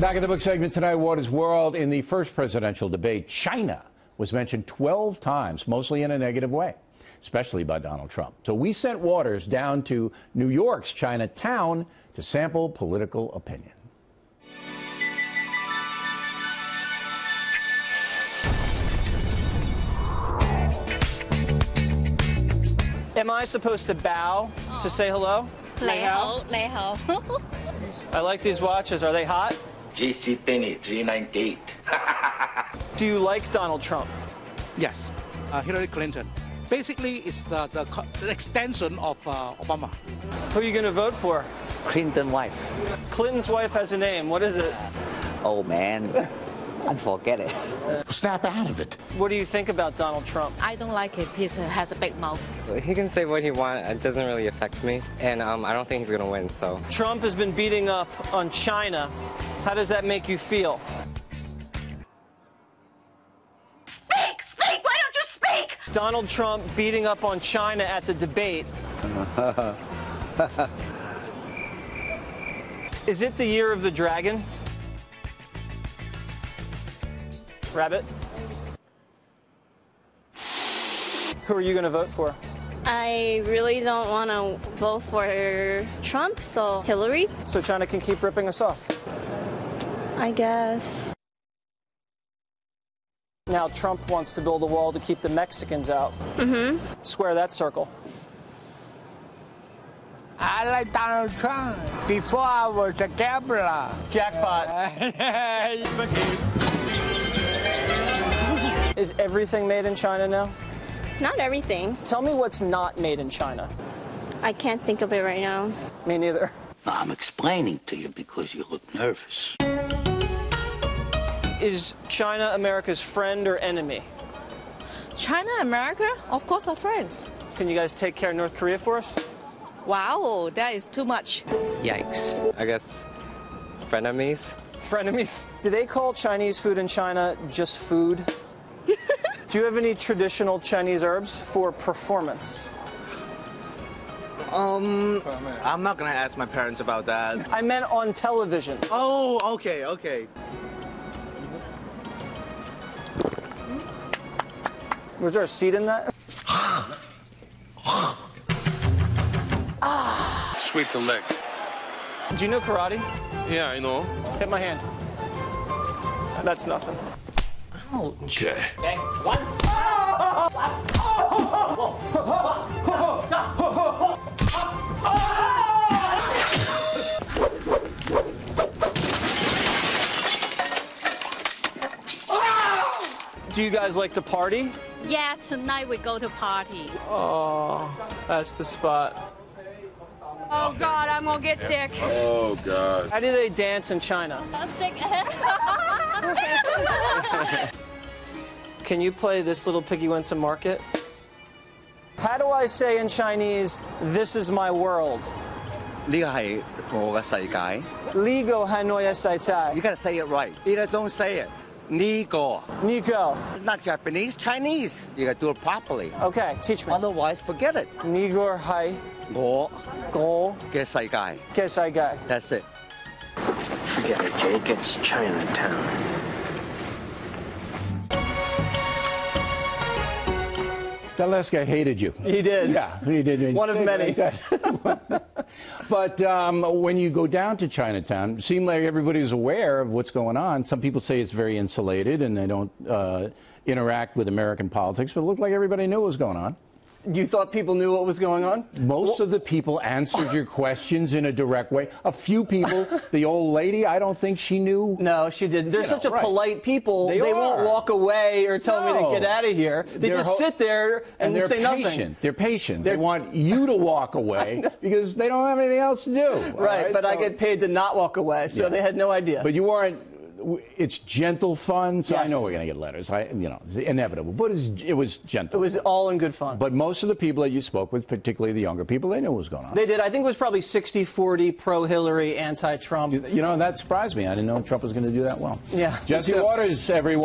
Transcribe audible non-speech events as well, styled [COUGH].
Back in the book segment tonight, Watters' World? In the first presidential debate, China was mentioned 12 times, mostly in a negative way, especially by Donald Trump. So we sent Watters down to New York's Chinatown to sample political opinion. Am I supposed to bow to oh. say hello? Lei hao. Lei hao. [LAUGHS] I like these watches. Are they hot? JC Penney 398. [LAUGHS] Do you like Donald Trump? Yes, uh, Hillary Clinton. Basically, it's the, the, the extension of uh, Obama. Who are you going to vote for? Clinton wife. Clinton's wife has a name. What is it? Oh man, I forget it. Snap out of it. What do you think about Donald Trump? I don't like it. He has a big mouth. He can say what he wants. It doesn't really affect me, and um, I don't think he's gonna win. So Trump has been beating up on China. How does that make you feel? Speak! Speak! Why don't you speak? Donald Trump beating up on China at the debate. [LAUGHS] Is it the year of the dragon? Rabbit? Who are you going to vote for? I really don't want to vote for Trump, so Hillary, So China can keep ripping us off. I guess. Now Trump wants to build a wall to keep the Mexicans out. Mm-hmm. Square that circle. I like Donald Trump. Before I was a gambler. Jackpot. [LAUGHS] Is everything made in China now? Not everything. Tell me what's not made in China. I can't think of it right now. Me neither. I'm explaining to you because you look nervous. Is China America's friend or enemy? China, America, of course, are friends. Can you guys take care of North Korea for us? Wow, that is too much. yikes. I guess frenemies. Frenemies. Do they call Chinese food in China just food? [LAUGHS] Do you have any traditional Chinese herbs for performance? Um, I'm not gonna ask my parents about that. I meant on television. Oh, okay, okay. Was there a seed in that? Ah. Sweep the leg. Do you know karate? Yeah, I know. Hit my hand. That's nothing. Okay. Do you guys like to party? Yeah, tonight we go to party. Oh, that's the spot. Oh God, I'm gonna get sick. Oh, God. How do they dance in China? [LAUGHS] I'm sick. [LAUGHS] Can you play this little piggy went to market? How do I say in Chinese, this is my world? 呢个系我嘅世界。 Ligo Hanoi Saitai. You gotta say it right. Either don't say it. Nigo. Nigo. Not Japanese, Chinese. You gotta do it properly. Okay, teach me. Otherwise, forget it. Nigo hai. Go. Go. Gesai guy. i guy. That's it. Forget it, Jake. It's Chinatown. That last guy hated you. He did. Yeah, he did. One of many. like [LAUGHS] but um, when you go down to Chinatown, it seems like everybody's aware of what's going on. Some people say it's very insulated and they don't uh, interact with American politics, but it looked like everybody knew what was going on. You thought people knew what was going on? Most of the people answered your questions in a direct way. A few people, [LAUGHS] the old lady, I don't think she knew. No, she didn't. They're You know, such a right. polite people. They won't walk away or tell me to get out of here. They They're just sit there and, And they're say patient. nothing. They're patient. They're- they want you to walk [LAUGHS] away because they don't have anything else to do. Right, but I get paid to not walk away, so Yeah. they had no idea. But you weren't. It's gentle fun, so I know we're going to get letters. I, you know, it's inevitable. But it's, it was it gentle. It was all in good fun. But most of the people that you spoke with, particularly the younger people, they knew what was going on. They did. I think it was probably 60-40 pro-Hillary, anti-Trump. you know, that surprised me. I didn't know Trump was going to do that well. Yeah. Jesse. Watters, everyone.